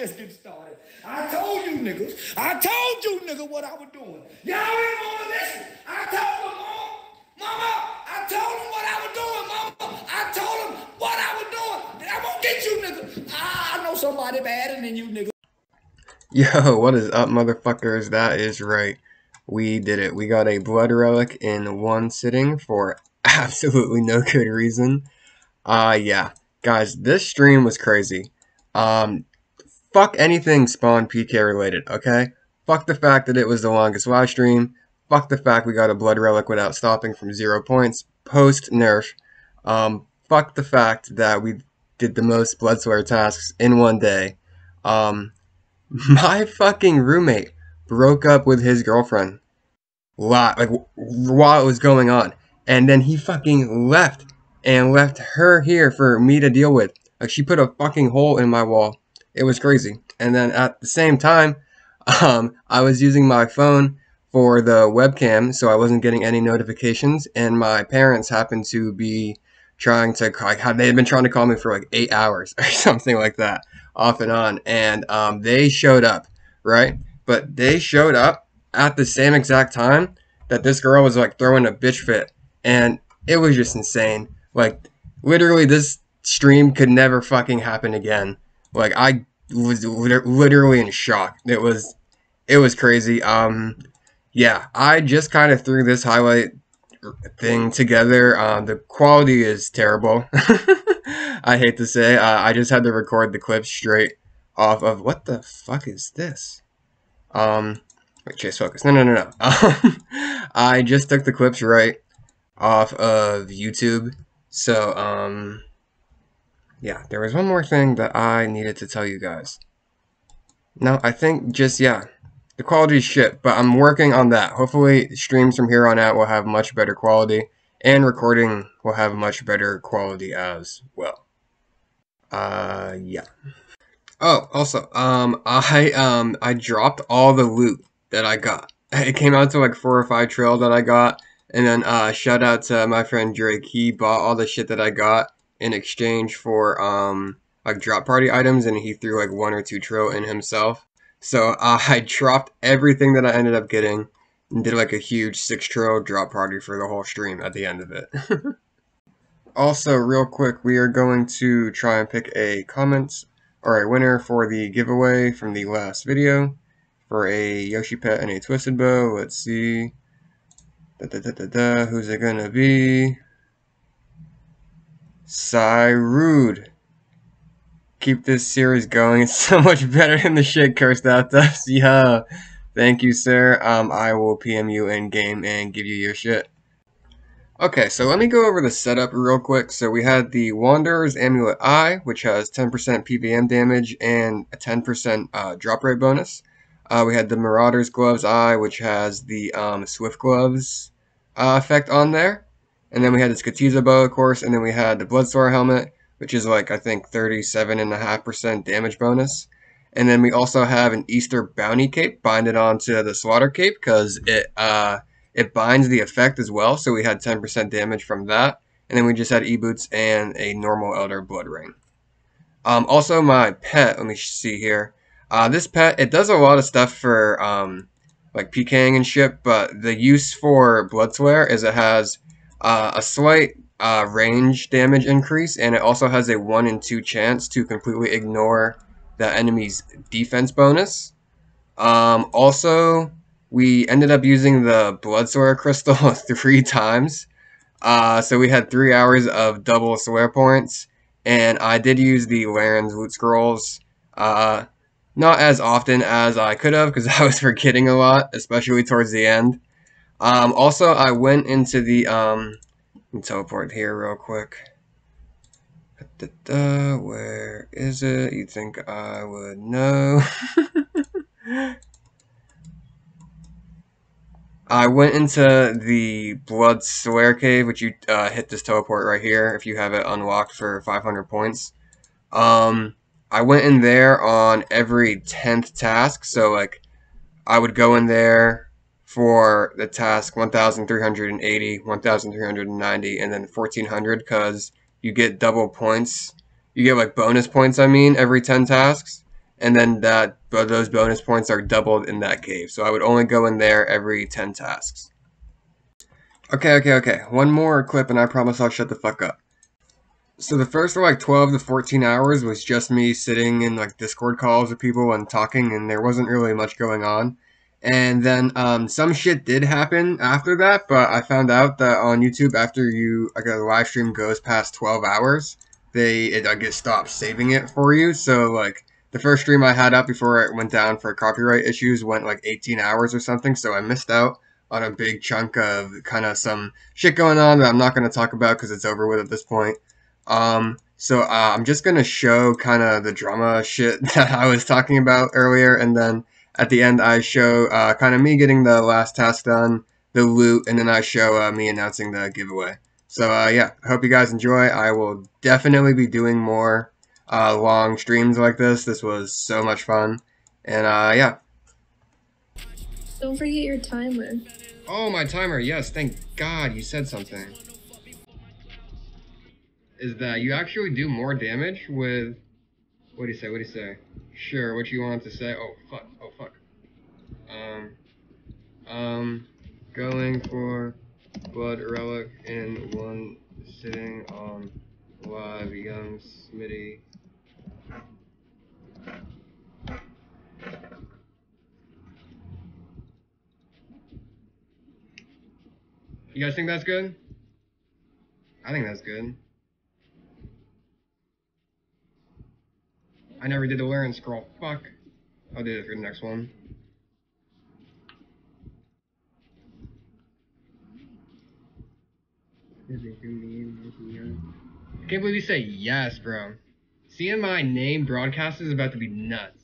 just getting started. I told you niggas. I told you nigga what I was doing. Y'all ain't gonna listen. I told them, mama, mama, I told them what I was doing, mama. I told them what I was doing. I'm gonna get you niggas. I know somebody badder than you niggas. Yo, what is up, motherfuckers? That is right. We did it. We got a blood relic in one sitting for absolutely no good reason. Uh, yeah. Guys, this stream was crazy. Um, fuck anything Spawn PK related, okay? Fuck the fact that it was the longest live stream. Fuck the fact we got a blood relic without stopping from zero points post nerf. Um, fuck the fact that we did the most blood slayer tasks in one day. Um, my fucking roommate broke up with his girlfriend. Lot like while it was going on, and then he fucking left and left her here for me to deal with. Like she put a fucking hole in my wall it was crazy. And then at the same time, um, I was using my phone for the webcam, so I wasn't getting any notifications. And my parents happened to be trying to, like, they had been trying to call me for like eight hours or something like that, off and on. And um, they showed up, right? But they showed up at the same exact time that this girl was like throwing a bitch fit. And it was just insane. Like, literally, this stream could never fucking happen again. Like I was literally in shock. It was it was crazy. Um, yeah, I just kind of threw this highlight thing together. Um, the quality is terrible. I hate to say. Uh, I just had to record the clip straight off of what the fuck is this? Um, wait, chase focus. No, no, no, no. I just took the clips right off of YouTube. So, um, yeah, there was one more thing that I needed to tell you guys. No, I think just, yeah, the quality is shit, but I'm working on that. Hopefully, streams from here on out will have much better quality, and recording will have much better quality as well. Uh, yeah. Oh, also, um, I, um, I dropped all the loot that I got. It came out to like four or five trail that I got, and then, uh, shout out to my friend Drake. He bought all the shit that I got, in exchange for um like drop party items and he threw like one or two trill in himself. So uh, I dropped everything that I ended up getting and did like a huge six trill drop party for the whole stream at the end of it. also, real quick, we are going to try and pick a comment or a winner for the giveaway from the last video for a Yoshi pet and a twisted bow. Let's see. Da, da, da, da, da. Who's it gonna be? Rude. Keep this series going. It's so much better than the shit cursed out does. Yeah. Thank you, sir. Um, I will PM you in game and give you your shit. Okay, so let me go over the setup real quick. So we had the Wanderer's Amulet Eye, which has 10% PVM damage and a 10% uh, drop rate bonus. Uh, we had the Marauder's Gloves Eye, which has the um, Swift Gloves uh, effect on there. And then we had the Skotiza bow, of course, and then we had the Bloodstar helmet, which is like, I think, 37.5% damage bonus. And then we also have an Easter Bounty Cape binded onto the Slaughter Cape because it uh, it binds the effect as well. So we had 10% damage from that. And then we just had E-Boots and a normal Elder Blood Ring. Um, also, my pet, let me see here. Uh, this pet, it does a lot of stuff for um, like PKing and shit, but the use for Blood Slayer is it has uh, a slight uh, range damage increase, and it also has a 1 in 2 chance to completely ignore the enemy's defense bonus. Um, also, we ended up using the Bloodswear Crystal three times. Uh, so we had three hours of double swear points, and I did use the Larran's Loot Scrolls. Uh, not as often as I could have because I was forgetting a lot, especially towards the end. Um, also, I went into the, um, teleport here real quick. Where is it? You'd think I would know? I went into the Blood Slayer Cave, which you uh, hit this teleport right here if you have it unlocked for 500 points. Um, I went in there on every 10th task, so like I would go in there, for the task 1380, 1390, and then 1400 because you get double points. You get like bonus points, I mean, every 10 tasks. and then that those bonus points are doubled in that cave. So I would only go in there every 10 tasks. Okay, okay, okay. One more clip and I promise I'll shut the fuck up. So the first like 12 to 14 hours was just me sitting in like Discord calls with people and talking and there wasn't really much going on. And then um, some shit did happen after that, but I found out that on YouTube after you like a live stream goes past 12 hours, they it I guess stops saving it for you. So like the first stream I had up before it went down for copyright issues went like 18 hours or something, so I missed out on a big chunk of kind of some shit going on that I'm not going to talk about because it's over with at this point. Um, so uh, I'm just going to show kind of the drama shit that I was talking about earlier, and then at the end I show uh, kind of me getting the last task done, the loot, and then I show uh, me announcing the giveaway. So uh, yeah, hope you guys enjoy. I will definitely be doing more uh, long streams like this. This was so much fun. And uh, yeah. Don't forget your timer. Oh, my timer. Yes, thank God you said something. Is that you actually do more damage with. What do you say? What do you say? Sure, what you want to say? Oh, fuck. Um. Um. Going for Blood Relic in one sitting on live YungSmitty. You guys think that's good? I think that's good. I never did the learn scroll. Fuck. I'll do it for the next one. Can't believe you say yes, bro. Seeing my name broadcast is about to be nuts.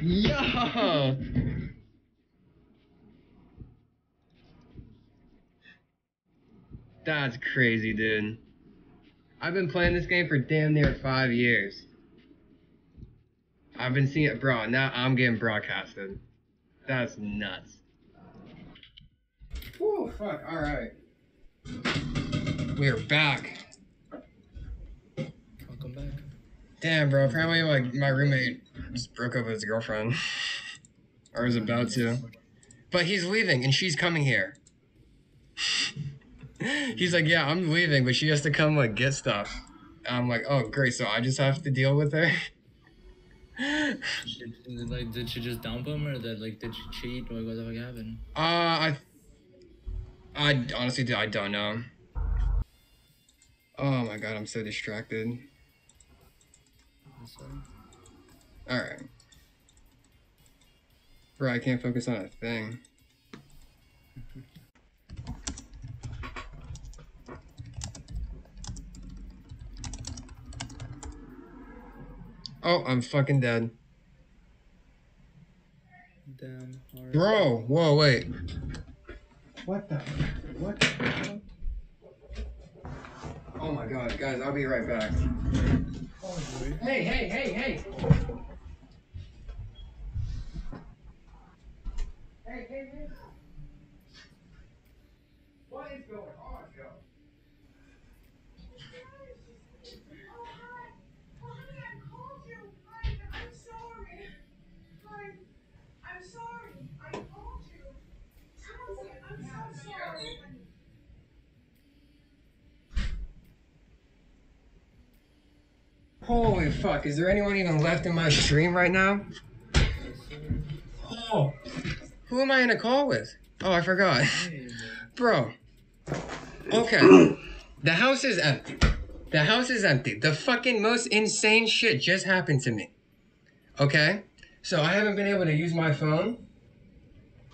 Yo! That's crazy, dude. I've been playing this game for damn near five years. I've been seeing it, bro. Now I'm getting broadcasted. That's nuts. Oh, fuck. Alright. We're back. Welcome back. Damn, bro. Apparently, like, my roommate just broke up with his girlfriend. or is about to. But he's leaving, and she's coming here. he's like, yeah, I'm leaving, but she has to come, like, get stuff. I'm like, oh, great. So I just have to deal with her? She, like, did she just dump him, or did like did she cheat? Like, what the fuck happened? Uh, I, I honestly, I don't know. Oh my god, I'm so distracted. All right, bro, I can't focus on a thing. Oh, I'm fucking dead. damn. Bro, whoa, wait. What the? What the? Oh my god, guys, I'll be right back. Hey, hey, hey, hey! Hey, hey, hey! What is going on, Joe? Oh, honey, I called you. Hi, I'm sorry. Hi, I'm sorry. I called you. Tell me, I'm so sorry. Holy fuck, is there anyone even left in my stream right now? Oh, who am I in a call with? Oh, I forgot. Bro. Okay. The house is empty. The house is empty. The fucking most insane shit just happened to me. Okay? So I haven't been able to use my phone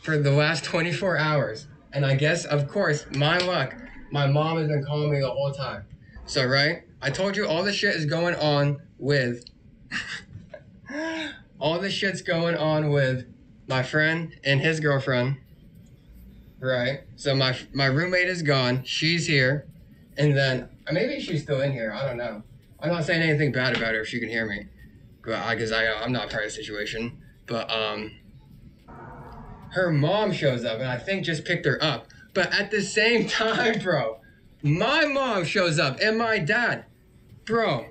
for the last 24 hours. And I guess, of course, my luck, my mom has been calling me the whole time. So, right? I told you all the shit is going on with. all the shit's going on with my friend and his girlfriend. Right. So my my roommate is gone. She's here, and then maybe she's still in here. I don't know. I'm not saying anything bad about her if she can hear me, but because I I'm not part of the situation. But um, her mom shows up, and I think just picked her up. But at the same time, bro, my mom shows up and my dad, bro.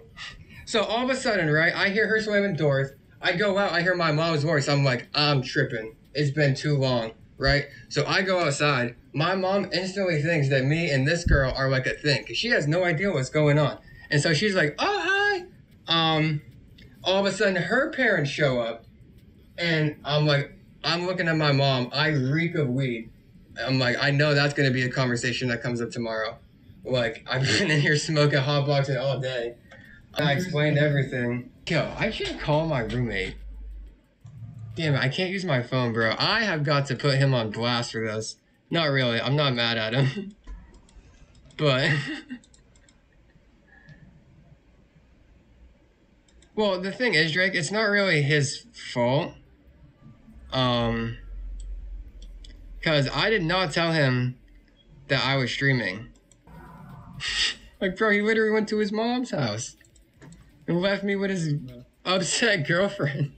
So all of a sudden, right, I hear her slamming doors. I go out, I hear my mom's voice. I'm like, I'm tripping. It's been too long, right? So I go outside. My mom instantly thinks that me and this girl are like a thing because she has no idea what's going on. And so she's like, oh, hi. Um, all of a sudden, her parents show up. And I'm like, I'm looking at my mom. I reek of weed. I'm like, I know that's going to be a conversation that comes up tomorrow. Like, I've been in here smoking hot all day. I explained everything. Yo, I should call my roommate. Damn it, I can't use my phone, bro. I have got to put him on blast for this. Not really, I'm not mad at him. but. well, the thing is, Drake, it's not really his fault. Um. Because I did not tell him that I was streaming. like, bro, he literally went to his mom's house and left me with his upset girlfriend.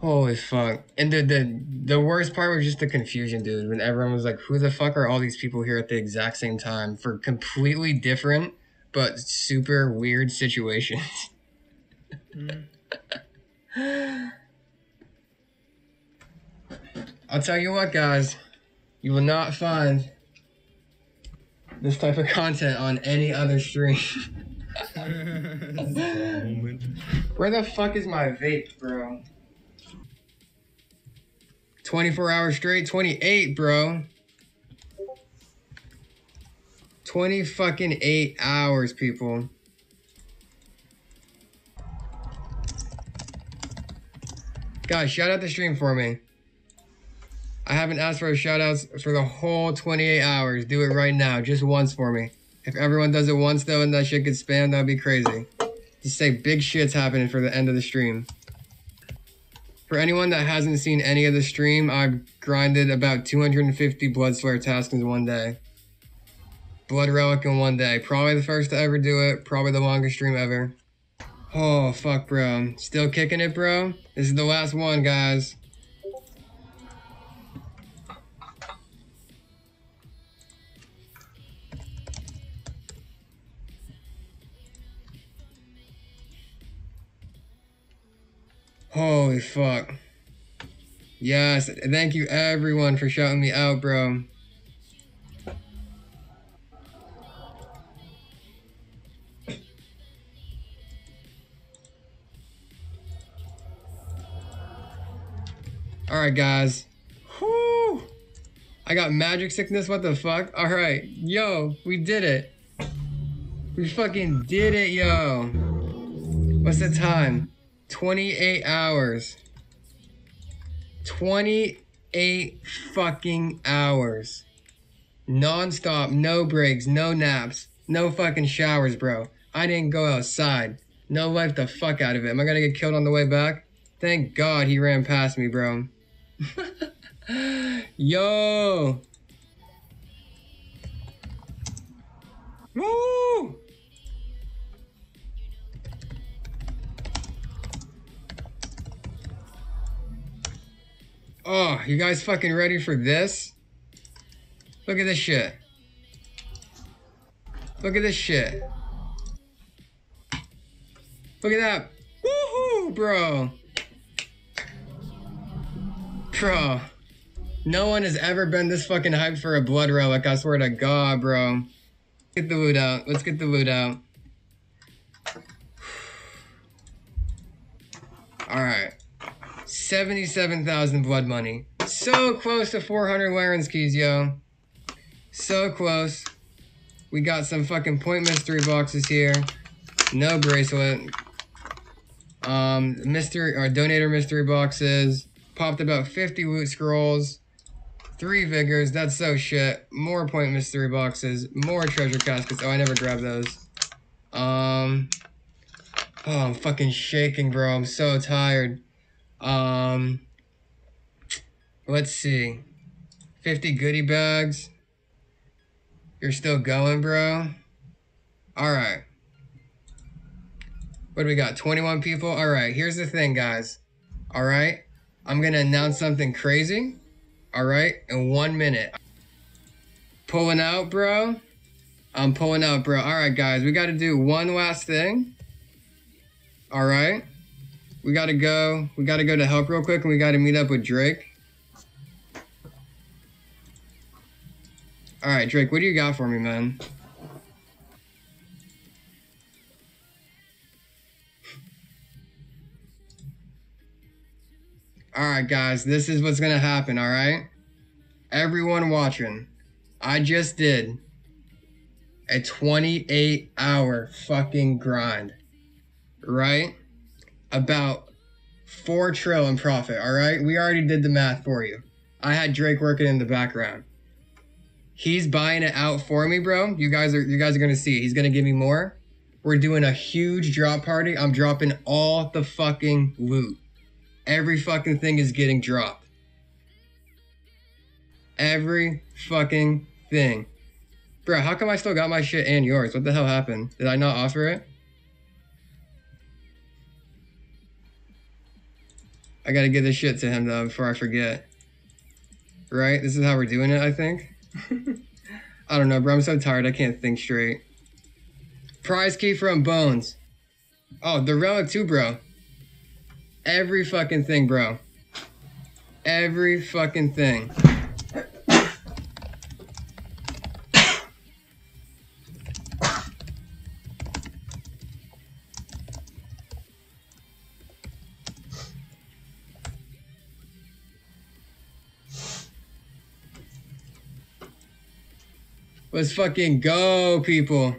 Holy fuck. And the, the the worst part was just the confusion, dude. When everyone was like, who the fuck are all these people here at the exact same time for completely different but super weird situations? Mm. I'll tell you what, guys. You will not find this type of content on any other stream. Where the fuck is my vape, bro? 24 hours straight, 28, bro. 20 fucking 8 hours, people. Guys, shout out the stream for me. I haven't asked for shout outs for the whole 28 hours. Do it right now, just once for me. If everyone does it once though and that shit gets spammed, that'd be crazy. Just say big shit's happening for the end of the stream. For anyone that hasn't seen any of the stream, I've grinded about 250 Blood Slayer tasks in one day. Blood Relic in one day. Probably the first to ever do it. Probably the longest stream ever. Oh, fuck, bro. Still kicking it, bro? This is the last one, guys. Holy fuck. Yes, thank you everyone for shouting me out, bro. Alright, guys. Whoo! I got magic sickness, what the fuck? Alright, yo, we did it. We fucking did it, yo. What's the time? 28 hours. 28 fucking hours. Non-stop, no breaks, no naps, no fucking showers, bro. I didn't go outside. No life the fuck out of it. Am I gonna get killed on the way back? Thank God he ran past me, bro. Yo! Woo! Oh, you guys fucking ready for this? Look at this shit. Look at this shit. Look at that. Woohoo, bro. Bro. No one has ever been this fucking hyped for a blood relic, I swear to God, bro. Get the loot out. Let's get the loot out. Alright. 77,000 blood money. So close to 400 Larran's keys, yo. So close. We got some fucking point mystery boxes here. No bracelet. Um, mystery or donator mystery boxes. Popped about 50 loot scrolls. Three vigors. That's so shit. More point mystery boxes. More treasure caskets. Oh, I never grabbed those. Um. Oh, I'm fucking shaking, bro. I'm so tired. Um, let's see. 50 goodie bags. You're still going, bro? Alright. What do we got? 21 people? Alright, here's the thing, guys. Alright? I'm gonna announce something crazy. Alright? In one minute. Pulling out, bro? I'm pulling out, bro. Alright, guys. We gotta do one last thing. Alright? We gotta go. We gotta go to help real quick and we gotta meet up with Drake. Alright, Drake, what do you got for me, man? Alright, guys, this is what's gonna happen, alright? Everyone watching, I just did a 28 hour fucking grind, right? About four trillion profit, alright? We already did the math for you. I had Drake working in the background. He's buying it out for me, bro. You guys are you guys are gonna see. He's gonna give me more. We're doing a huge drop party. I'm dropping all the fucking loot. Every fucking thing is getting dropped. Every fucking thing. Bro, how come I still got my shit and yours? What the hell happened? Did I not offer it? I gotta give this shit to him though before I forget. Right? This is how we're doing it, I think. I don't know, bro. I'm so tired. I can't think straight. Prize key from Bones. Oh, the relic too, bro. Every fucking thing, bro. Every fucking thing. Let's fucking go, people.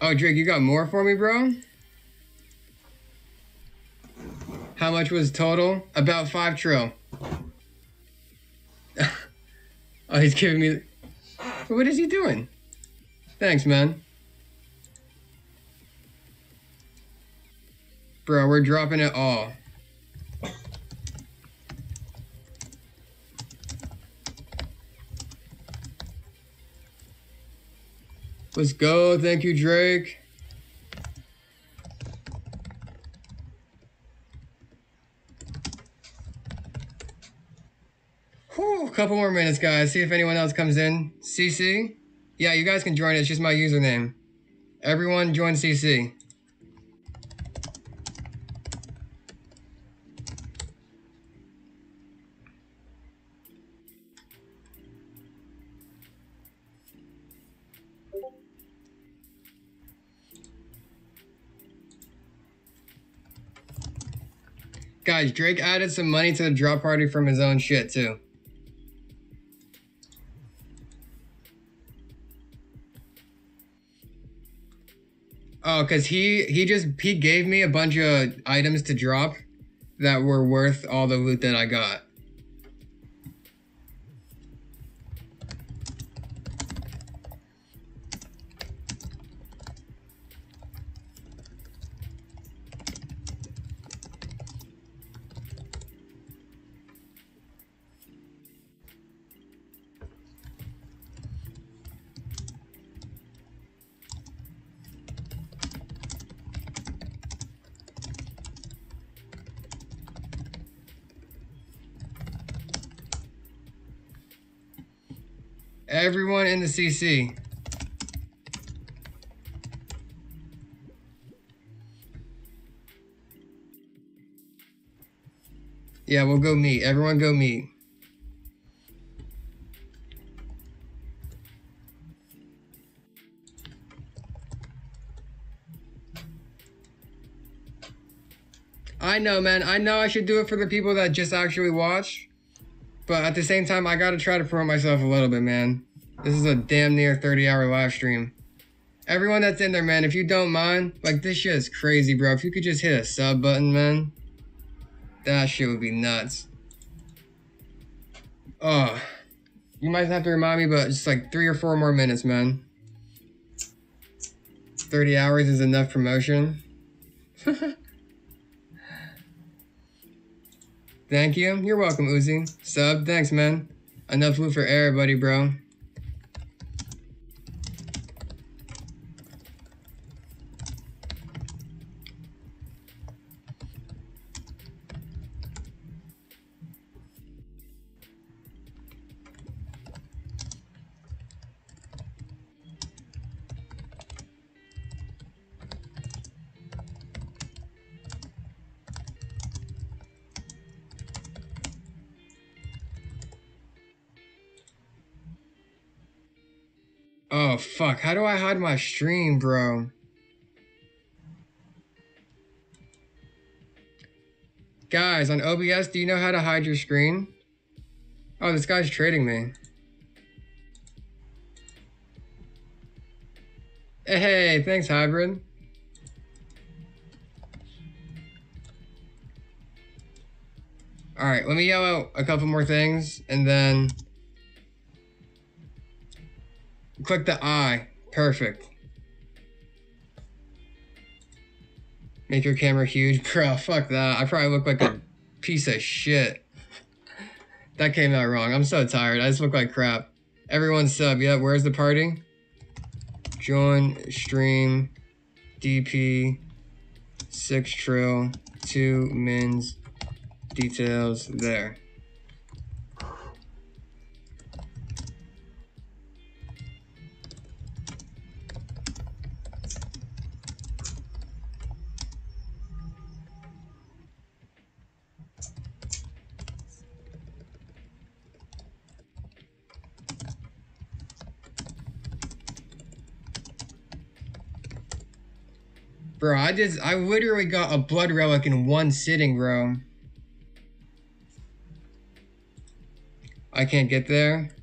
Oh, Drake, you got more for me, bro? How much was total? About five trill. oh, he's giving me. What is he doing? Thanks, man. Bro, we're dropping it all. Let's go. Thank you, Drake. Whew, a couple more minutes, guys. See if anyone else comes in. CC? Yeah, you guys can join. It's just my username. Everyone join CC. Guys, Drake added some money to the drop party from his own shit, too. Oh, cause he he just he gave me a bunch of items to drop that were worth all the loot that I got. Everyone in the CC. Yeah, we'll go meet. Everyone go meet. I know, man. I know I should do it for the people that just actually watch. But at the same time, I gotta try to promote myself a little bit, man. This is a damn near 30 hour live stream. Everyone that's in there, man, if you don't mind, like this shit is crazy, bro. If you could just hit a sub button, man, that shit would be nuts. Oh, you might have to remind me, but just like three or four more minutes, man. 30 hours is enough promotion. Thank you. You're welcome, Uzi. Sub, thanks, man. Enough food for everybody, bro. Oh, fuck. How do I hide my stream, bro? Guys, on OBS, do you know how to hide your screen? Oh, this guy's trading me. Hey, thanks, Hybrid. Alright, let me yell out a couple more things, and then... Click the I. Perfect. Make your camera huge. Bro, fuck that. I probably look like a piece of shit. That came out wrong. I'm so tired. I just look like crap. Everyone sub. Yep, where's the party? Join stream DP 6 trill 2 mins details there. Bro, I just, I literally got a blood relic in one sitting, bro. I can't get there.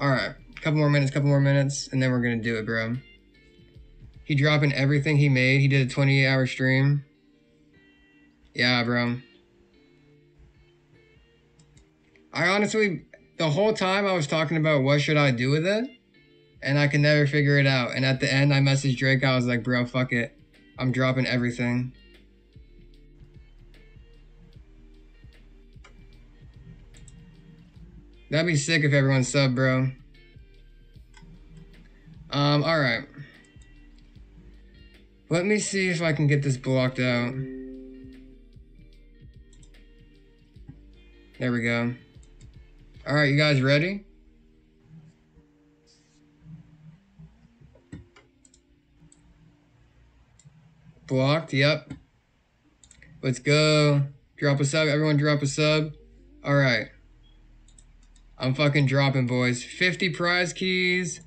Alright, a couple more minutes, couple more minutes, and then we're gonna do it, bro. He dropping everything he made. He did a 28 hour stream. Yeah, bro. I honestly, the whole time I was talking about what should I do with it, and I could never figure it out. And at the end, I messaged Drake. I was like, bro, fuck it. I'm dropping everything. That'd be sick if everyone sub, bro. Um, alright. Let me see if I can get this blocked out. There we go. Alright, you guys ready? Blocked, yep. Let's go. Drop a sub. Everyone drop a sub. Alright. I'm fucking dropping, boys. 50 prize keys.